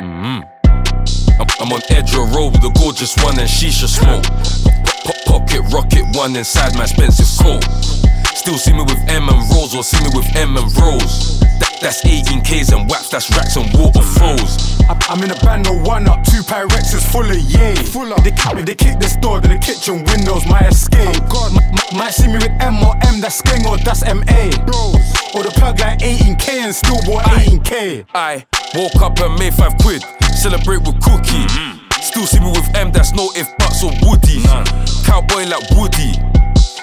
Mm-hmm. I'm, I'm on Edgware Road with a gorgeous one and shisha smoke. Pop, pocket rocket one inside my expensive coat. Still see me with M and Rose or see me with M and Rose. That, that's 18Ks and waps, that's racks and waterfalls. I- I'm in a band of one up, two Pyrexes full of yay. Full of. They, if they kick this door, then the kitchen windows my escape. God. M- m- might see me with M or M, that's Skeng or that's MA. Or the plug like 18K and still bought 18K. I woke up and made five quid, celebrate with cookie. Mm. Still see me with M, that's no if buts or woody. Cowboy like Woody.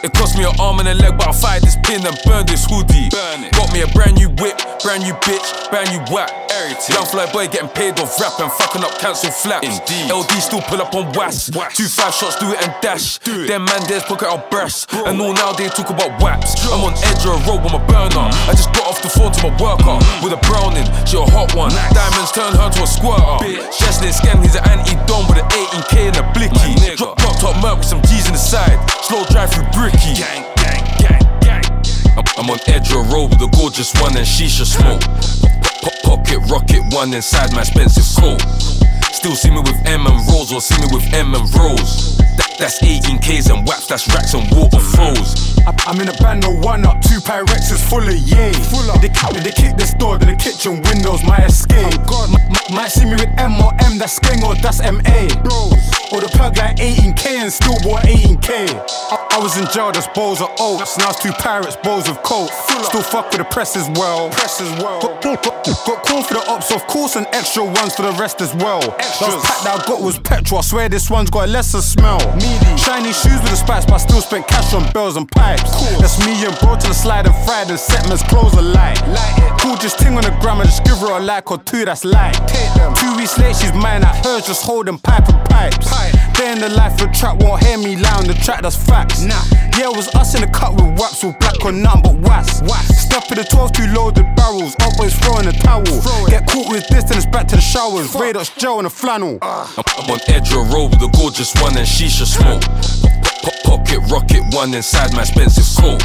It cost me an arm and a leg, but I fired this pin and burned this hoodie. Burn it. Got me a brand new whip, brand new bitch, brand new whack. Young fly boy getting paid off rap and fucking up cancel flaps. Indeed. LD still pull up on was. Two five shots, do it and dash. Do it. Them man there's pocket out breasts. And all now they talk about waps. I'm on edge of a road with my burner. I just got off the phone to my worker mm. with a browning. She a hot one. Nice. Diamonds turn her to a squirter. Bitch. Chesley Scam, he's an anti-dom with an 18k and a blicky. Drop, drop top Merc with some G's in the side. Slow drive through bricky. Gang, gang, gang, gang. I'm, I'm on edge of a road with a gorgeous one and shisha smoke. Pop, pocket rocket one inside my expensive coat. Still see me with M and Rose or see me with M and Rose. That, that's 18Ks and waps, that's racks and waterfalls. I- I'm in a band of one up, two Pyrexes full of yay. Full of. If they, they kick this door, then the kitchen windows my escape. Oh, God. M- might see me with M or M, that's Skeng or that's MA. Or the plug like 18K and still bought 18K. I, I was in jail, that's bowls of oats. Now it's two pirates, bowls of coke. Still fuck with the press as well. Press as well. Got, got, got, got corn for the ops, of course, and extra ones for the rest as well. Last pack that I got was petrol. I swear this one's got a lesser smell. Shiny shoes with the spikes, but I still spent cash on bells and pipes. That's me and bro to the slide and fried and set man's clothes alight. Cool, just ting on the gram and just give her a like or two, that's light. Two weeks late, she's mine at hers, just holding pipe and pipes. Day in the life of trap, won't hear me lie on the track, that's facts. Nah. Yeah, it was us in the cut with waps, all black or none but wax. Stuff in the 12, two loaded barrels, up boys throwing a towel. Get caught with this, then it's back to the showers. Radox gel and a flannel. I'm, I'm on Edgware Road with a gorgeous one and shisha smoke. Rocket one inside my expensive coat.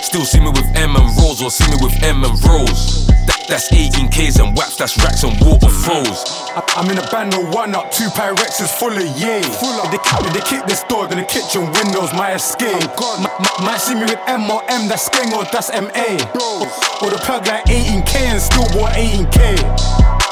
Still see me with M and Rose or see me with M and Rose. That, that's 18Ks and waps, that's racks and waterfalls. I'm in a band of one up, two Pyrexes full of yay. Full If they, if they kick this door, then the kitchen windows oh, my escape. M- might see me with M or M, that's Skeng or that's MA. Or the plug like 18K and still bought 18K.